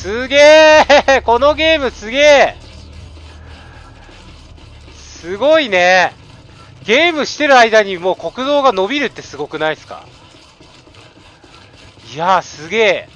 すげえ。このゲームすげえ。すごいね。ゲームしてる間にもう国道が伸びるってすごくないですか？いやーすげえ。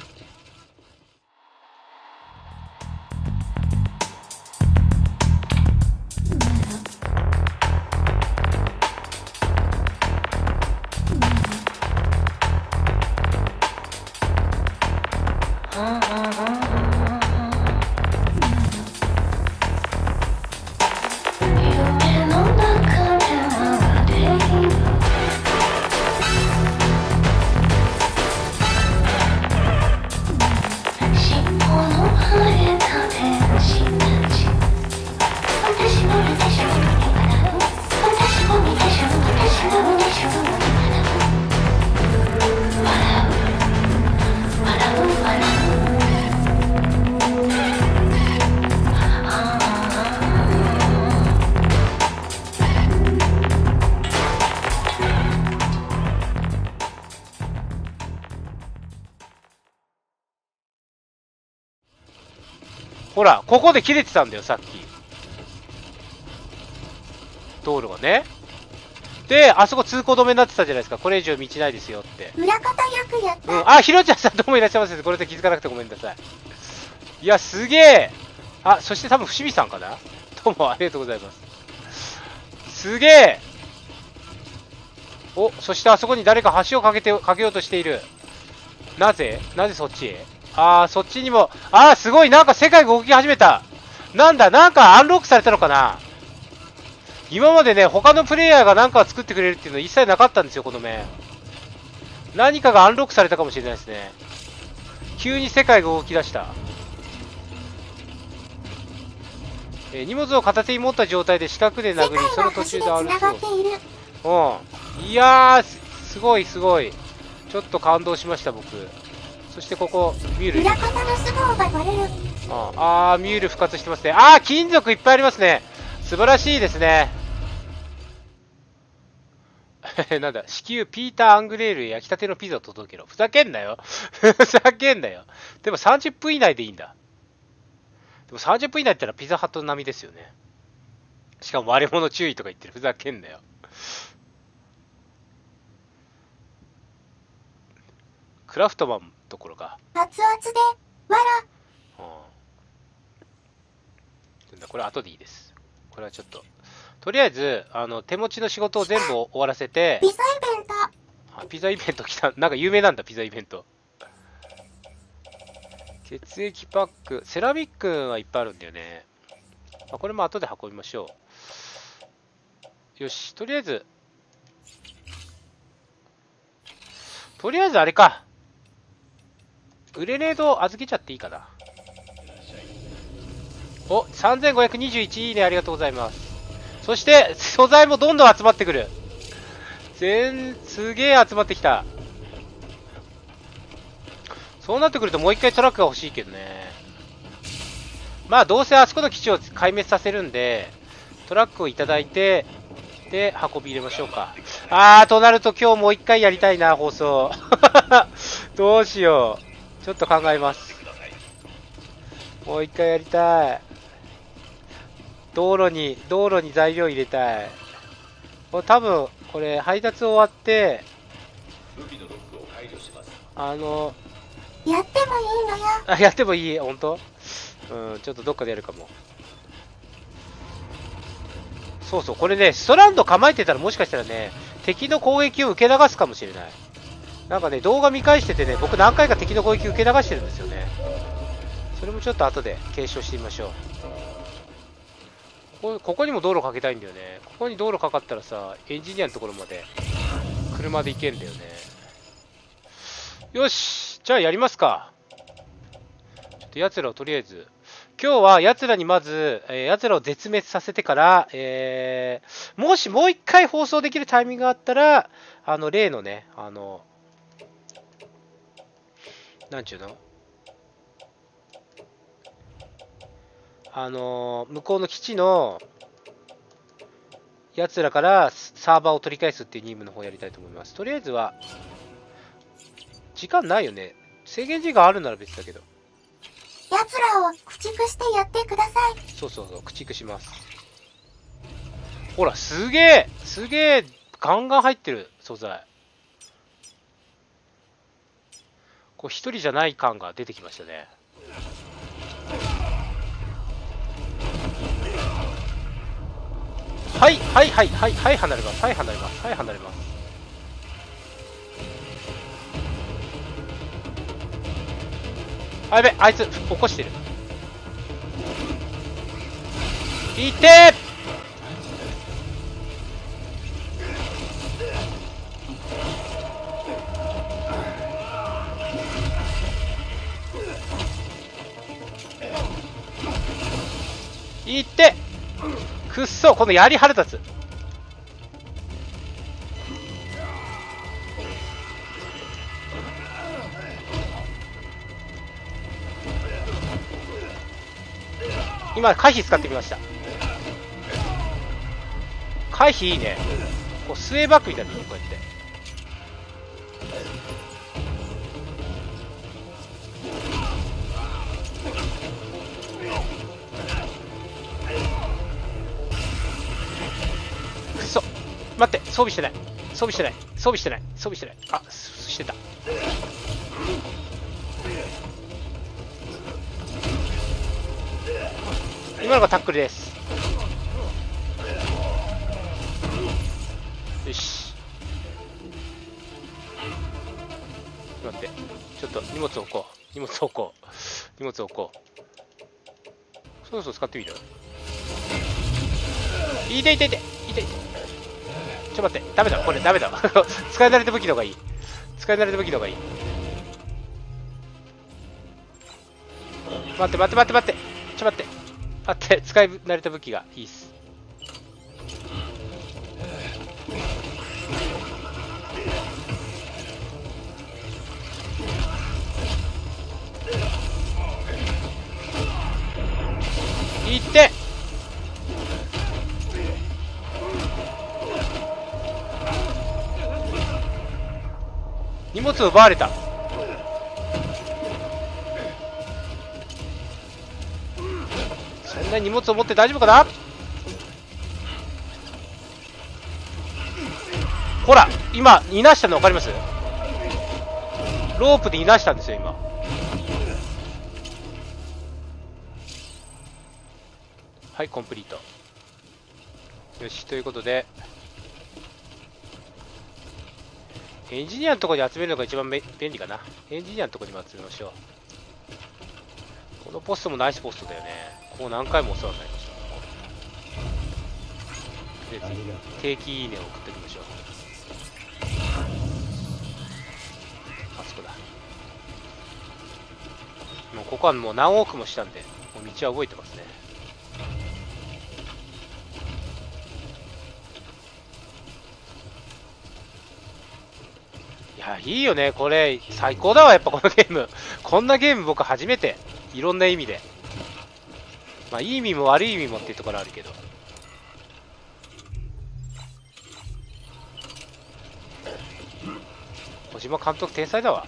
ほらここで切れてたんだよさっき道路がねであそこ通行止めになってたじゃないですかこれ以上道ないですよって裏方役やっうん、あ、ひろちゃんさんどうもいらっしゃいませ。これで気づかなくてごめんなさい。いや、すげえ。あ、そして多分伏見さんかなどうもありがとうございます。すげえ。お、そしてあそこに誰か橋を架けて、架けようとしている。なぜ？なぜそっちへ？あー、そっちにも、あー、すごい、なんか世界が動き始めた。なんだ、なんかアンロックされたのかな今までね、他のプレイヤーがなんか作ってくれるっていうの一切なかったんですよ、この面。何かがアンロックされたかもしれないですね。急に世界が動き出した。えー荷物を片手に持った状態で四角で世殴り、その途中で歩く。うん。いやー、すすごいすごい。ちょっと感動しました、僕。そしてここ、ミュール裏方の素顔がバレるああー、ミュール復活してますね。あー、金属いっぱいありますね。素晴らしいですね。なんだ、至急ピーター・アングレールへ焼きたてのピザを届けろ。ふざけんなよ。ふざけんなよ。でも30分以内でいいんだ。でも30分以内ってのはピザハット並みですよね。しかも割れ物注意とか言ってる。ふざけんなよ。クラフトマンところか。熱々でわらうんこれ後でいいです。これはちょっと。とりあえず、あの、手持ちの仕事を全部終わらせてピ、ザイベントあピザイベント来た。なんか有名なんだ、ピザイベント。血液パック。セラミックはいっぱいあるんだよね。あこれも後で運びましょう。よし、とりあえず、とりあえずあれか。グレネード預けちゃっていいかな。お、3521いいね、ありがとうございます。そして、素材もどんどん集まってくる。全、すげえ集まってきた。そうなってくるともう一回トラックが欲しいけどね。まあ、どうせあそこの基地を壊滅させるんで、トラックをいただいて、で、運び入れましょうか。あー、となると今日もう一回やりたいな、放送。どうしよう。ちょっと考えます。もう一回やりたい。道路に、道路に材料入れたい。これ多分、これ配達終わって、あの、やってもいいのよあ、やってもいい？本当？うん、ちょっとどっかでやるかも。そうそう、これね、ストランド構えてたらもしかしたらね、敵の攻撃を受け流すかもしれない。なんかね、動画見返しててね、僕何回か敵の攻撃受け流してるんですよね。それもちょっと後で検証してみましょう。ここここにも道路かけたいんだよね。ここに道路かかったらさ、エンジニアのところまで車で行けんだよね。よしじゃあやりますか。ちょっと奴らをとりあえず。今日は奴らにまず、えー奴らを絶滅させてから、えーもしもう一回放送できるタイミングがあったら、あの、例のね、あの、なんちゅうの？あの、向こうの基地の、奴らからサーバーを取り返すっていう任務の方やりたいと思います。とりあえずは、時間ないよね。制限時間あるなら別だけど。奴らを駆逐してやってください。そうそうそう、駆逐します。ほら、すげえすげえガンガン入ってる、素材。こう、一人じゃない感が出てきましたね。はい、はい、はい、はい、はい、離れます。はい、離れます。はい、離れます。あ、やべ、あいつ、起こしてる。いていってくっそこの槍腹立つ。今回避使ってみました。回避いいね。こうスウェーバックみたいなこうやって。備してない。装備してない。装備してない。装備してない。あすしてた今のがタックルです。よし。待って。ちょっと荷物置こう。荷物置こう。荷物置こう。そろそろ使ってみる？いいていていて。いていて。ちょっと待ってダメだこれダメだ。使い慣れた武器の方がいい。使い慣れた武器の方がいい。待って待って待って待って。ちょっと待って。待って使い慣れた武器がいいっす。荷物奪われた。そんな荷物を持って大丈夫かな？ほら今いなしたの分かります？ロープでいなしたんですよ今。はいコンプリート。よしということで。エンジニアのところに集めるのが一番便利かな。エンジニアのところにも集めましょう。このポストもナイスポストだよね。こう何回もお世話になりました。で次定期いいねを送っておきましょう。あそこだ。もうここはもう何往復もしたんでもう道は覚えてますねいやいいよね。これ最高だわやっぱこのゲーム。こんなゲーム僕初めて。いろんな意味で。まあいい意味も悪い意味もっていうところあるけど。小島監督天才だわ。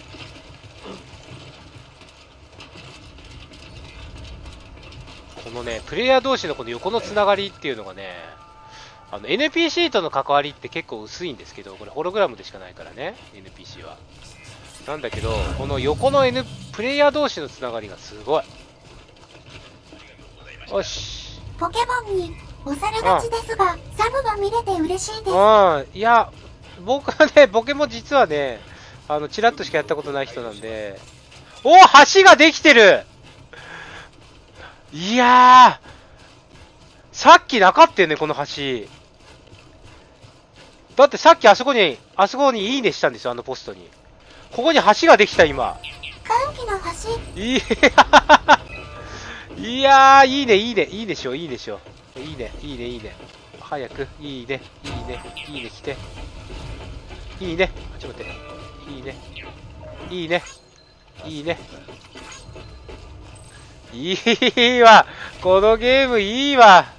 このねプレイヤー同士のこの横のつながりっていうのがねあの NPC との関わりって結構薄いんですけどこれホログラムでしかないからね NPC は。なんだけどこの横の、N、プレイヤー同士のつながりがすごい。よし。ポケモンに押されがちですが、サブが見れて嬉しいです。うん。いや僕はねポケモン実はねあのチラッとしかやったことない人なんで。お橋ができてる。いやー。さっきなかったよねこの橋だってさっきあそこにあそこにいいねしたんですよあのポストにここに橋ができた今歓喜の橋、いやいやー、いいね、いいね、いいでしょ、いいでしょ。いいね、いいね、いいね。早く、いいね、いいね、いいね、来て。いいね、ちょっと待って。いいね、いいね、いいね。いいわ、このゲームいいわ。